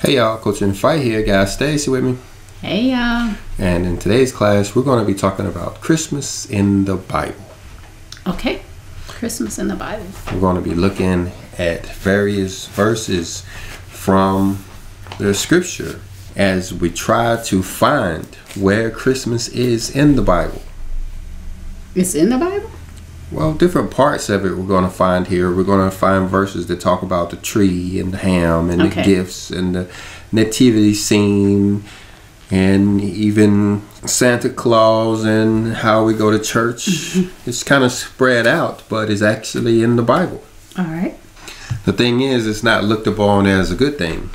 Hey y'all, Coach Fight here. Guys, Stacy with me. Hey y'all. And in today's class, we're going to be talking about Christmas in the Bible. Okay. Christmas in the Bible. We're going to be looking at various verses from the scripture as we try to find where Christmas is in the Bible. It's in the Bible? Well, different parts of it we're going to find here. We're going to find verses that talk about the tree and the ham and Okay. the gifts and the nativity scene and even Santa Claus and how we go to church. Mm-hmm. It's kind of spread out, but it's actually in the Bible. All right. The thing is, it's not looked upon as a good thing.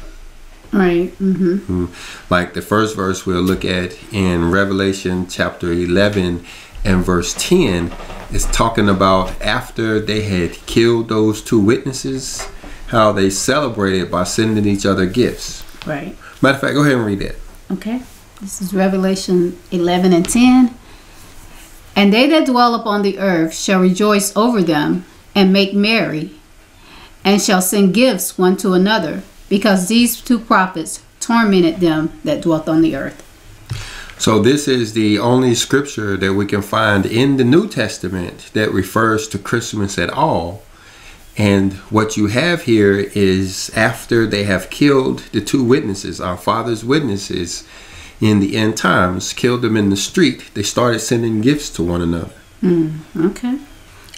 Right. Mm-hmm. Like the first verse we'll look at in Revelation chapter 11 and verse 10 is talking about after they had killed those two witnesses, how they celebrated by sending each other gifts. Right. Matter of fact, go ahead and read that. Okay. This is Revelation 11 and 10. And they that dwell upon the earth shall rejoice over them and make merry, and shall send gifts one to another, because these two prophets tormented them that dwelt on the earth. So, this is the only scripture that we can find in the New Testament that refers to Christmas at all. And what you have here is after they have killed the two witnesses, our father's witnesses, in the end times, killed them in the street, they started sending gifts to one another. Mm, okay.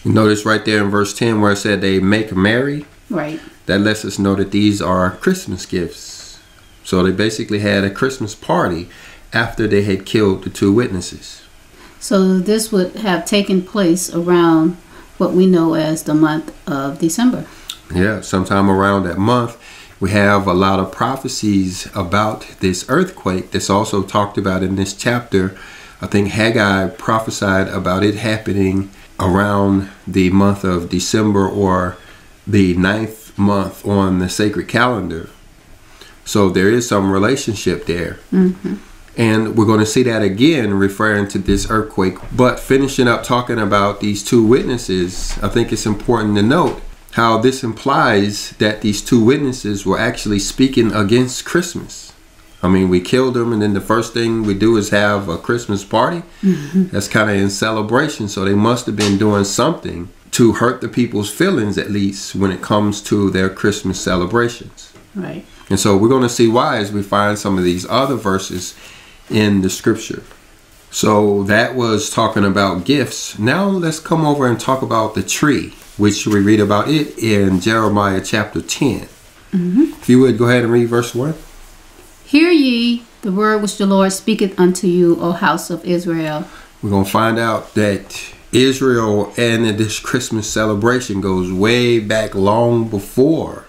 You notice right there in verse 10 where it said they make merry. Right. That lets us know that these are Christmas gifts. So they basically had a Christmas party after they had killed the two witnesses. So this would have taken place around what we know as the month of December. Yeah, sometime around that month, we have a lot of prophecies about this earthquake that's also talked about in this chapter. I think Haggai prophesied about it happening around the month of December or the ninth month on the sacred calendar. So there is some relationship there. Mm-hmm. And we're going to see that again referring to this earthquake. But finishing up talking about these two witnesses, I think it's important to note how this implies that these two witnesses were actually speaking against Christmas. I mean, we killed them, and then the first thing we do is have a Christmas party. Mm-hmm. That's kind of in celebration. So they must have been doing something to hurt the people's feelings, at least when it comes to their Christmas celebrations. Right. And so we're going to see why as we find some of these other verses in the scripture. So that was talking about gifts. Now let's come over and talk about the tree, which we read about it in Jeremiah chapter 10. Mm-hmm. If you would go ahead and read verse 1. Hear ye the word which the Lord speaketh unto you, O house of Israel. We're going to find out that Israel and this Christmas celebration goes way back long before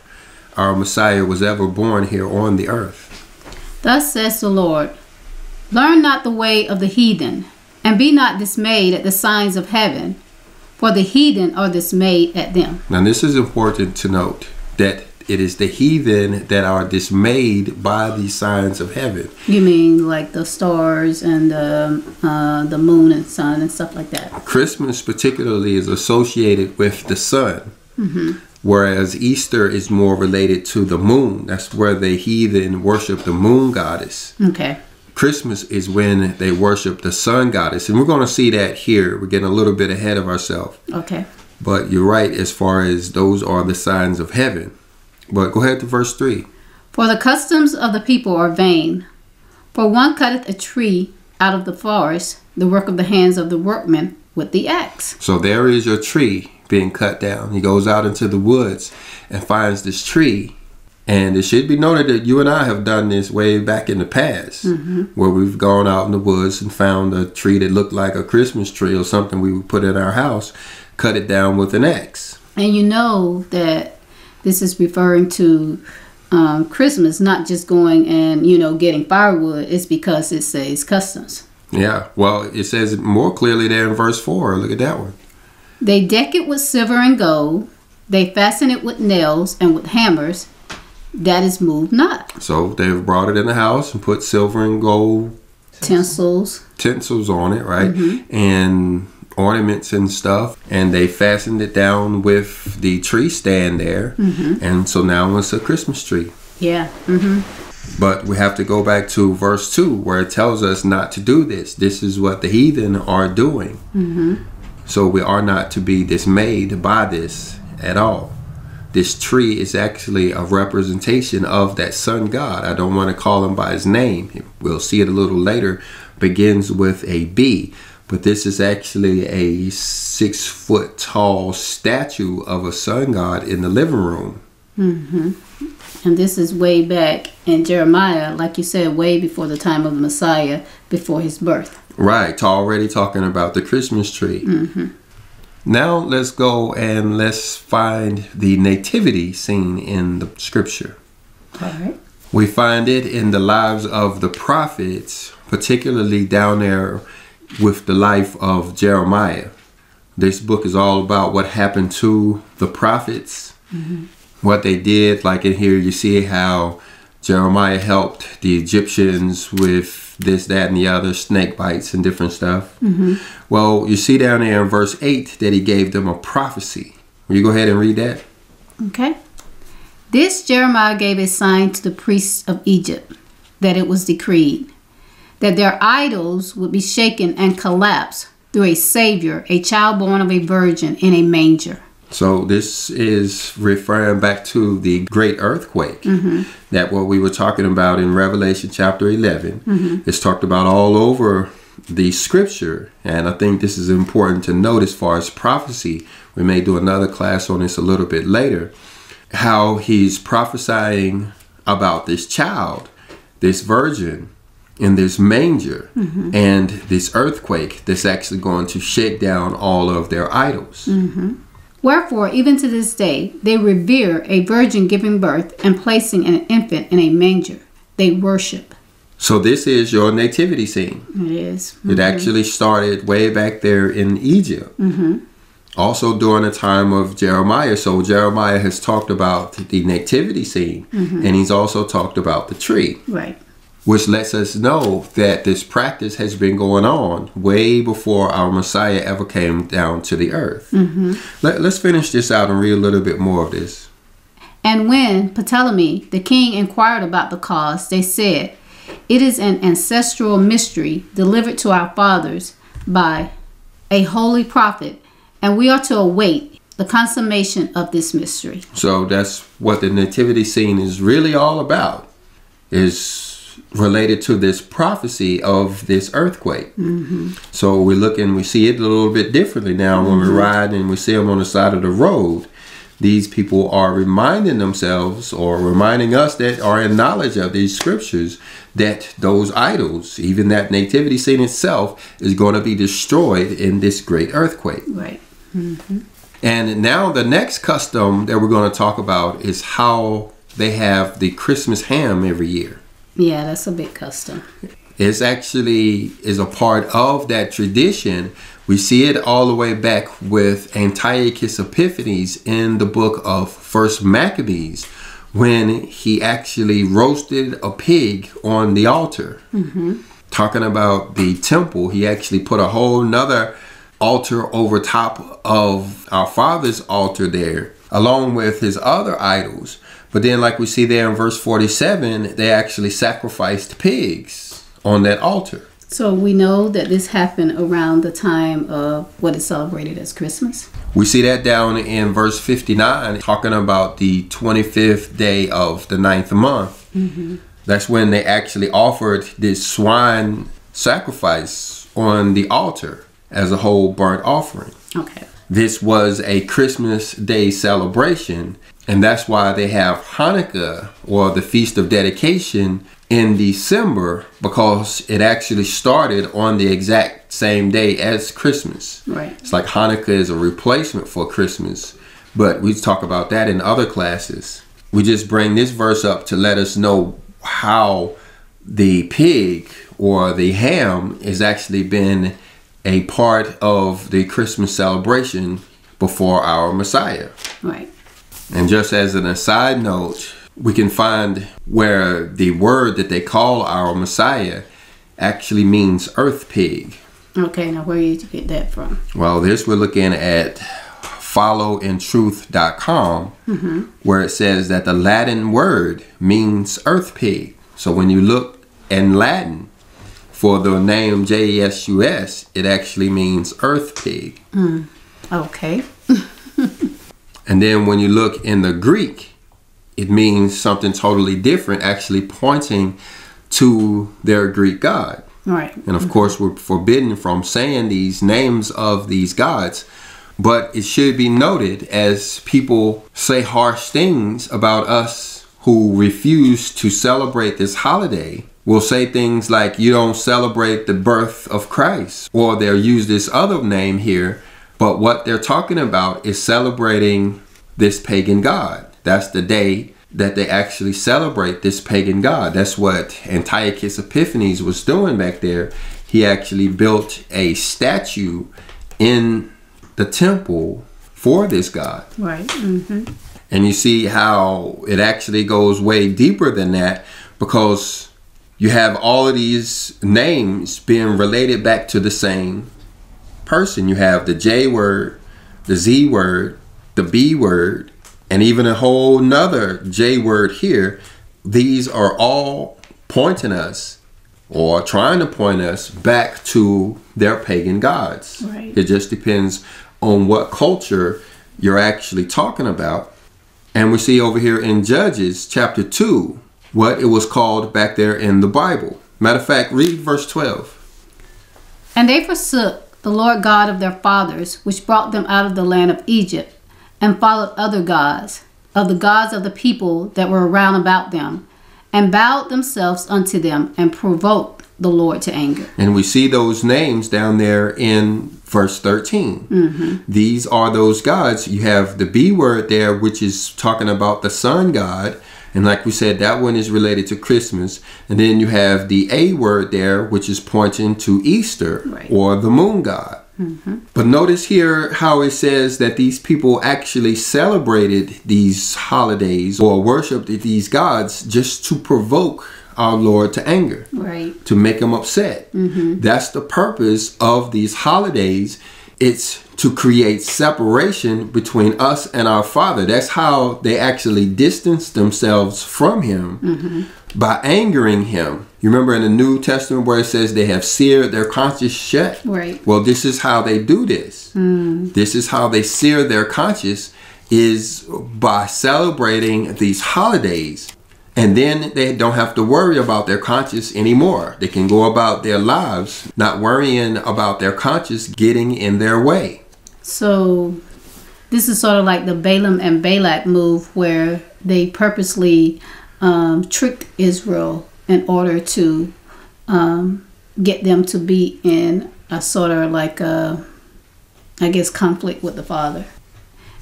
our Messiah was ever born here on the earth. Thus says the Lord Learn not the way of the heathen, and be not dismayed at the signs of heaven, for the heathen are dismayed at them. Now, this is important to note that it is the heathen that are dismayed by the signs of heaven. You mean like the stars and the, uh, the moon and sun and stuff like that? Christmas, particularly, is associated with the sun, whereas Easter is more related to the moon. That's where the heathen worship the moon goddess. Okay. Christmas is when they worship the sun goddess. And we're going to see that here. We're getting a little bit ahead of ourselves. Okay. But you're right as far as those are the signs of heaven. But go ahead to verse 3. For the customs of the people are vain. For one cutteth a tree out of the forest, the work of the hands of the workman with the axe. So there is your tree being cut down. He goes out into the woods and finds this tree. And it should be noted that you and I have done this way back in the past, where we've gone out in the woods and found a tree that looked like a Christmas tree or something we would put in our house, cut it down with an axe. And you know that this is referring to um, Christmas, not just going and, you know, getting firewood. It's because it says customs. Yeah, well, it says more clearly there in verse 4. Look at that one. They deck it with silver and gold. They fasten it with nails and with hammers. That is moved not. So they've brought it in the house and put silver and gold Tinsels. tinsels on it, right? Mm-hmm. And ornaments and stuff. And they fastened it down with the tree stand there. Mm-hmm. And so now it's a Christmas tree. Yeah. hmm But we have to go back to verse 2 where it tells us not to do this. This is what the heathen are doing. Mm-hmm. So we are not to be dismayed by this at all. This tree is actually a representation of that sun god. I don't want to call him by his name. We'll see it a little later. Begins with a B. But this is actually a six foot tall statue of a sun god in the living room. Mm-hmm. And this is way back in Jeremiah, like you said, way before the time of the Messiah, before his birth. Right, already talking about the Christmas tree. Mm-hmm. Now let's go and let's find the nativity scene in the scripture. All right. We find it in the lives of the prophets, particularly down there with the life of Jeremiah. This book is all about what happened to the prophets, mm-hmm. what they did. Like in here, you see how Jeremiah helped the Egyptians with this, that, and the other snake bites and different stuff. Well, you see down there in verse 8 that he gave them a prophecy. Will you go ahead and read that? Okay. This Jeremiah gave a sign to the priests of Egypt that it was decreed that their idols would be shaken and collapse through a Savior, a child born of a virgin in a manger. So this is referring back to the great earthquake mm-hmm. that what we were talking about in Revelation chapter 11. Mm-hmm. is talked about all over the scripture and I think this is important to note as far as prophecy. We may do another class on this a little bit later. How he's prophesying about this child, this virgin in this manger mm-hmm. and this earthquake that's actually going to shake down all of their idols. Wherefore, even to this day, they revere a virgin giving birth and placing an infant in a manger. They worship. So this is your nativity scene. It is. It mm-hmm. actually started way back there in Egypt. Mm-hmm. Also during the time of Jeremiah. So Jeremiah has talked about the nativity scene mm-hmm. and he's also talked about the tree, Right. Which lets us know that this practice has been going on way before our Messiah ever came down to the earth. Mm-hmm. Let, let's finish this out and read a little bit more of this. And when Ptolemy the king inquired about the cause, they said, It is an ancestral mystery delivered to our fathers by a holy prophet, and we are to await the consummation of this mystery. So that's what the nativity scene is really all about. Is related to this prophecy of this earthquake. Mm-hmm. So we look and we see it a little bit differently now when we mm-hmm. ride and we see them on the side of the road. These people are reminding themselves or reminding us that are in knowledge of these scriptures that those idols, even that nativity scene itself, is going to be destroyed in this great earthquake. Right. Mm-hmm. And now the next custom that we're going to talk about is how they have the Christmas ham every year. Yeah, that's a big custom. It's actually is a part of that tradition. We see it all the way back with Antiochus Epiphanes in the book of First Maccabees when he actually roasted a pig on the altar. Mm-hmm. Talking about the temple, he actually put a whole nother altar over top of our father's altar there, along with his other idols. But then, like we see there in verse 47, they actually sacrificed pigs on that altar. So we know that this happened around the time of what is celebrated as Christmas. We see that down in verse 59, talking about the 25th day of the ninth month. Mm-hmm. That's when they actually offered this swine sacrifice on the altar as a whole burnt offering. Okay. This was a Christmas Day celebration, and that's why they have Hanukkah or the Feast of Dedication in December because it actually started on the exact same day as Christmas. Right. It's like Hanukkah is a replacement for Christmas, but we talk about that in other classes. We just bring this verse up to let us know how the pig or the ham has actually been a part of the Christmas celebration before our Messiah. Right. And just as an aside note, we can find where the word that they call our Messiah actually means earth pig. Okay. Now, where did you get that from? Well, this we're looking at followintruth.com, mm-hmm. where it says that the Latin word means earth pig. So when you look in Latin for the name Jesus, it actually means earth pig. Mm, okay. And then when you look in the Greek, it means something totally different, actually pointing to their Greek god. Right. And of course, we're forbidden from saying these names of these gods. But it should be noted as people say harsh things about us who refuse to celebrate this holiday, will say things like, You don't celebrate the birth of Christ, or they'll use this other name here. But what they're talking about is celebrating this pagan god. That's the day that they actually celebrate this pagan god. That's what Antiochus Epiphanes was doing back there. He actually built a statue in the temple for this god. Right. Mm -hmm. And you see how it actually goes way deeper than that because you have all of these names being related back to the same person. You have the J word, the Z word, the B word, and even a whole nother J word here. These are all pointing us or trying to point us back to their pagan gods. Right. It just depends on what culture you're actually talking about. And we see over here in Judges chapter 2 what it was called back there in the Bible. Matter of fact, read verse 12. And they forsook the Lord God of their fathers, which brought them out of the land of Egypt, and followed other gods, of the gods of the people that were round about them, and bowed themselves unto them, and provoked the Lord to anger. And we see those names down there in verse 13. Mm-hmm. These are those gods. You have the B word there, which is talking about the sun god. And like we said, that one is related to Christmas. And then you have the A word there, which is pointing to Easter Right. or the moon god. Mm-hmm. But notice here how it says that these people actually celebrated these holidays or worshiped these gods just to provoke our Lord to anger Right. to make him upset. Mm-hmm. That's the purpose of these holidays. It's to create separation between us and our Father. That's how they actually distance themselves from Him mm-hmm. by angering Him. You remember in the New Testament where it says they have seared their conscience shut? Right. Well, this is how they do this. Mm. This is how they sear their conscience is by celebrating these holidays. And then they don't have to worry about their conscience anymore. They can go about their lives not worrying about their conscience getting in their way. So this is sort of like the Balaam and Balak move where they purposely um, tricked Israel in order to um, get them to be in a sort of like a, I guess, conflict with the Father.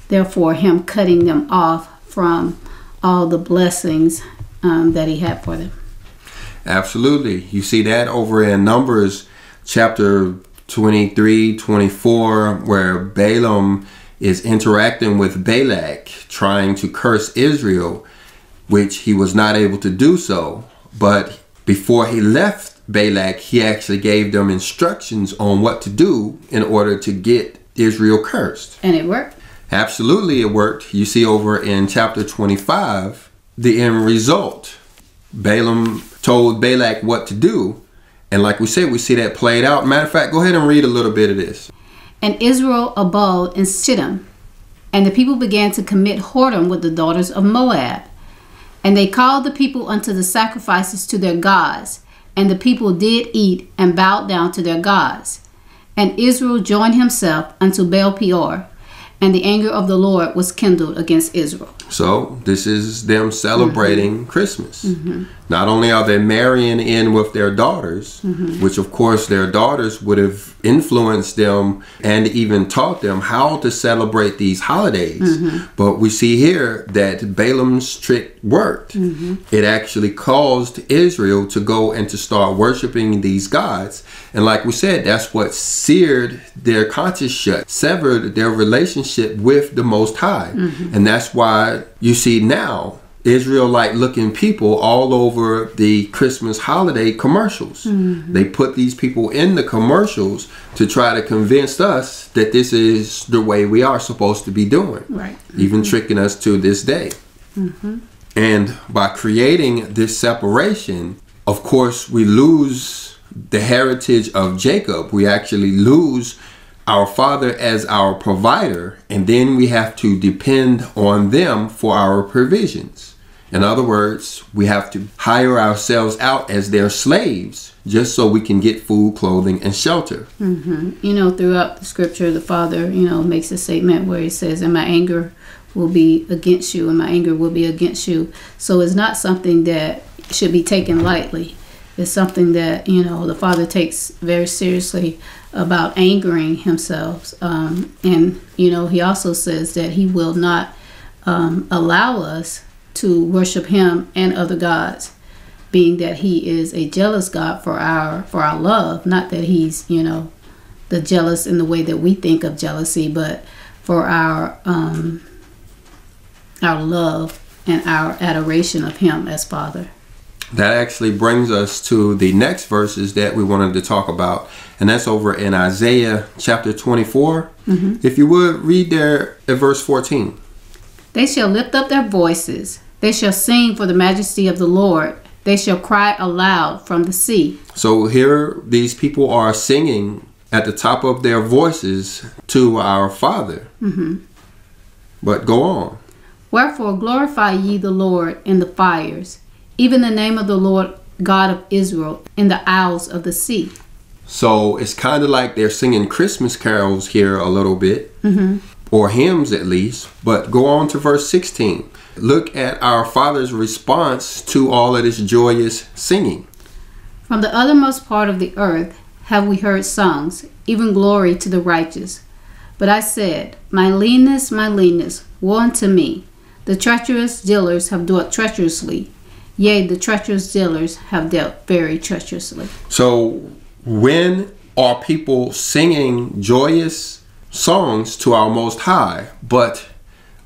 Therefore, him cutting them off from all the blessings um, that he had for them. Absolutely. You see that over in Numbers chapter 23, 24, where Balaam is interacting with Balak, trying to curse Israel, which he was not able to do so. But before he left Balak, he actually gave them instructions on what to do in order to get Israel cursed. And it worked. Absolutely, it worked. You see over in chapter 25 the end result. Balaam told Balak what to do. And like we said, we see that played out. Matter of fact, go ahead and read a little bit of this. And Israel abode in Shittim, and the people began to commit whoredom with the daughters of Moab. And they called the people unto the sacrifices to their gods, and the people did eat and bowed down to their gods. And Israel joined himself unto Baal Peor, and the anger of the Lord was kindled against Israel. So, this is them celebrating mm-hmm. Christmas. Mm-hmm. Not only are they marrying in with their daughters, mm-hmm. which of course their daughters would have influenced them and even taught them how to celebrate these holidays, mm-hmm. but we see here that Balaam's trick worked. Mm-hmm. It actually caused Israel to go and to start worshiping these gods. And like we said, that's what seared their conscience shut, severed their relationship with the Most High. And that's why you see now Israelite looking people all over the Christmas holiday commercials. Mm-hmm. They put these people in the commercials to try to convince us that this is the way we are supposed to be doing, Right. even mm-hmm. tricking us to this day. Mm-hmm. And by creating this separation, of course, we lose the heritage of Jacob. We actually lose our father as our provider, and then we have to depend on them for our provisions. In other words, we have to hire ourselves out as their slaves just so we can get food, clothing, and shelter. hmm You know, throughout the scripture, the father, you know, makes a statement where he says, "And my anger will be against you, and my anger will be against you." So it's not something that should be taken lightly. It's something that you know the father takes very seriously about angering himself, um, and you know he also says that he will not um, allow us to worship him and other gods being that he is a jealous God for our for our love, not that he's you know the jealous in the way that we think of jealousy, but for our um, our love and our adoration of him as Father. That actually brings us to the next verses that we wanted to talk about, and that's over in Isaiah chapter 24. If you would read there at verse 14. They shall lift up their voices; they shall sing for the majesty of the Lord. They shall cry aloud from the sea. So here, these people are singing at the top of their voices to our Father. Mm-hmm. But go on. Wherefore glorify ye the Lord in the fires, even the name of the Lord God of Israel in the isles of the sea. So it's kind of like they're singing Christmas carols here a little bit, mm-hmm. or hymns at least. But go on to verse 16. Look at our Father's response to all of this joyous singing. From the uttermost part of the earth have we heard songs, even glory to the righteous. But I said, My leanness, my leanness, woe unto me. The treacherous dealers have dealt treacherously. Yea, the treacherous dealers have dealt very treacherously. So when are people singing joyous songs to our Most High, but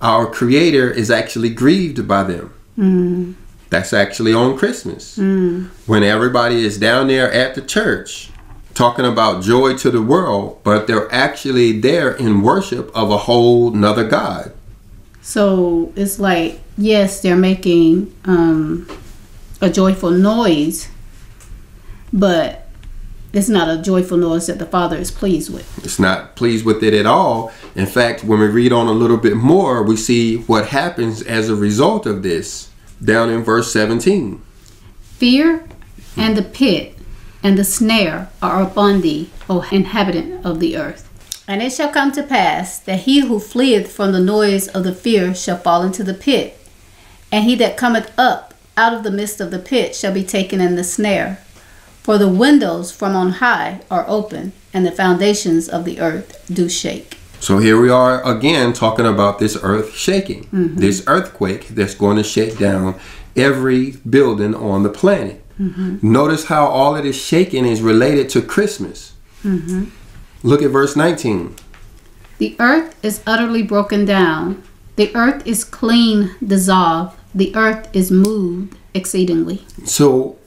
our Creator is actually grieved by them? That's actually on Christmas. When everybody is down there at the church talking about joy to the world, but they're actually there in worship of a whole nother God. So it's like, yes, they're making um, a joyful noise, but it's not a joyful noise that the Father is pleased with. It's not pleased with it at all. In fact, when we read on a little bit more, we see what happens as a result of this down in verse 17. Fear and the pit and the snare are upon thee, O inhabitant of the earth. And it shall come to pass that he who fleeth from the noise of the fear shall fall into the pit, and he that cometh up out of the midst of the pit shall be taken in the snare. For the windows from on high are open, and the foundations of the earth do shake. So here we are again talking about this earth shaking, mm-hmm. this earthquake that's going to shake down every building on the planet. Mm-hmm. Notice how all of this shaking is related to Christmas. Mm-hmm. Look at verse 19. The earth is utterly broken down. The earth is clean dissolved. The earth is moved exceedingly. So,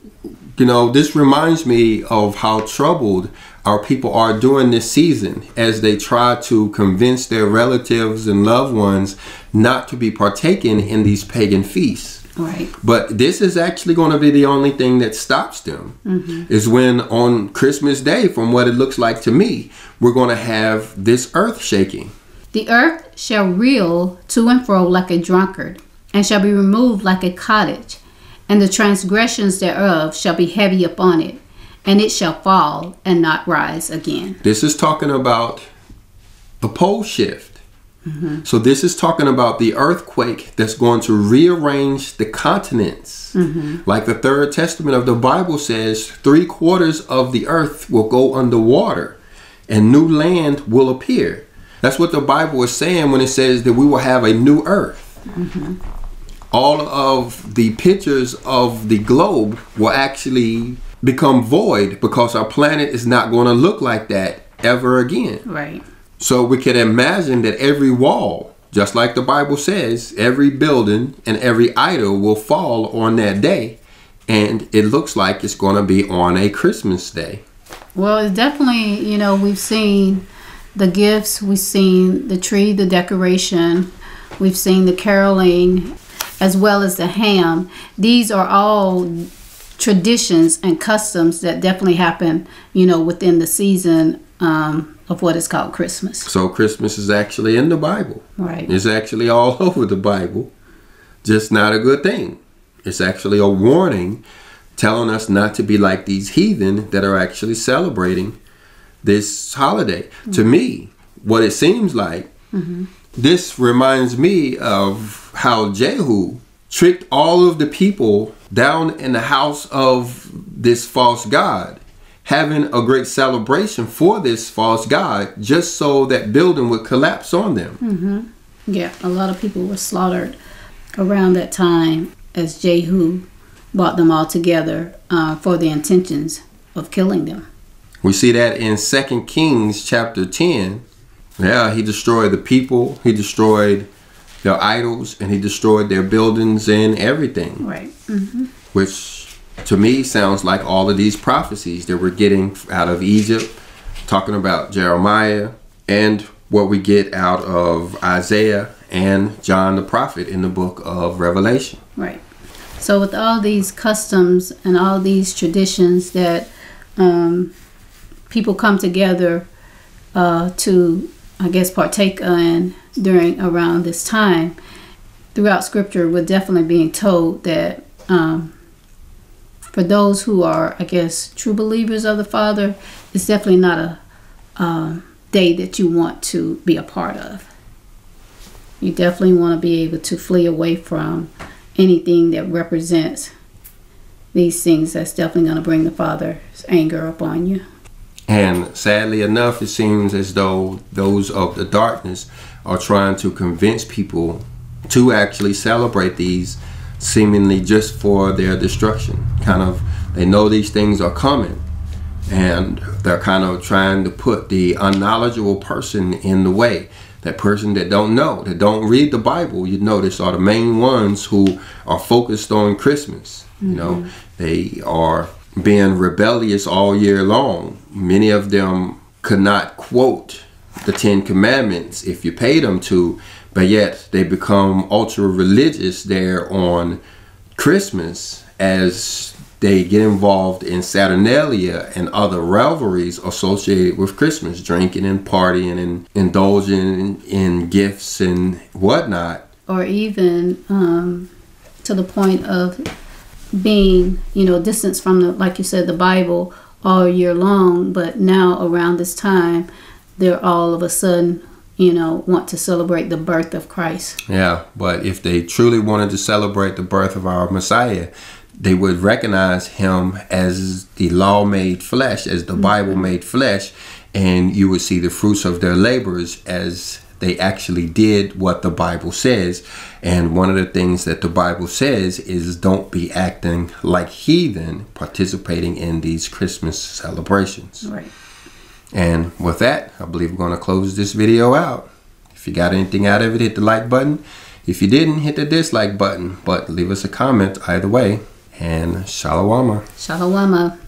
you know, this reminds me of how troubled our people are during this season as they try to convince their relatives and loved ones not to be partaking in these pagan feasts. Right. But this is actually going to be the only thing that stops them. Mm-hmm. Is when on Christmas Day, from what it looks like to me, we're going to have this earth shaking. The earth shall reel to and fro like a drunkard, and shall be removed like a cottage, and the transgressions thereof shall be heavy upon it, and it shall fall and not rise again. This is talking about the pole shift. Mm-hmm. So this is talking about the earthquake that's going to rearrange the continents. Mm-hmm. Like the third testament of the Bible says, three quarters of the earth will go underwater and new land will appear. That's what the Bible is saying when it says that we will have a new earth. Mm-hmm. All of the pictures of the globe will actually become void because our planet is not going to look like that ever again. Right. So we can imagine that every wall, just like the Bible says, every building and every idol will fall on that day. And it looks like it's going to be on a Christmas day. Well, it's definitely, you know, we've seen the gifts, we've seen the tree, the decoration, we've seen the caroling, as well as the ham. These are all traditions and customs that definitely happen, you know, within the season um, of what is called Christmas. So Christmas is actually in the Bible. Right. It's actually all over the Bible. Just not a good thing. It's actually a warning telling us not to be like these heathen that are actually celebrating this holiday. Mm-hmm. To me, what it seems like, mm-hmm. This reminds me of how Jehu tricked all of the people down in the house of this false god having a great celebration for this false god just so that building would collapse on them. Mm-hmm. Yeah, a lot of people were slaughtered around that time as Jehu brought them all together uh, for the intentions of killing them. We see that in Second Kings chapter 10. Yeah, he destroyed the people, he destroyed their idols, and he destroyed their buildings and everything. Right. Mm-hmm. Which to me sounds like all of these prophecies that we're getting out of Egypt, talking about Jeremiah, and what we get out of Isaiah and John the prophet in the book of Revelation. Right. So, with all these customs and all these traditions that um, people come together uh, to, I guess, partake in during around this time, throughout Scripture, we're definitely being told that um, for those who are, I guess, true believers of the Father, it's definitely not a um, day that you want to be a part of. You definitely want to be able to flee away from anything that represents these things that's definitely going to bring the Father's anger upon you. And sadly enough, it seems as though those of the darkness are trying to convince people to actually celebrate these seemingly just for their destruction. Kind of, they know these things are coming, and they're kind of trying to put the unknowledgeable person in the way. That person that don't know, that don't read the Bible, you notice are the main ones who are focused on Christmas. Mm-hmm. You know, mm-hmm. they are being rebellious all year long. Many of them could not quote the Ten Commandments if you paid them to, but yet they become ultra religious there on Christmas as they get involved in Saturnalia and other revelries associated with Christmas, drinking and partying and indulging in, gifts and whatnot. Or even um, to the point of being, you know, distance from the, like you said, the Bible all year long, but now around this time, they're all of a sudden you know, want to celebrate the birth of Christ. Yeah, but if they truly wanted to celebrate the birth of our Messiah, they would recognize him as the law made flesh, as the mm-hmm. Bible made flesh, and you would see the fruits of their labors as they actually did what the Bible says. And one of the things that the Bible says is don't be acting like heathen participating in these Christmas celebrations. Right. And with that, I believe we're going to close this video out. If you got anything out of it, hit the like button. If you didn't, hit the dislike button. But leave us a comment either way. And shalawama. Shalawama.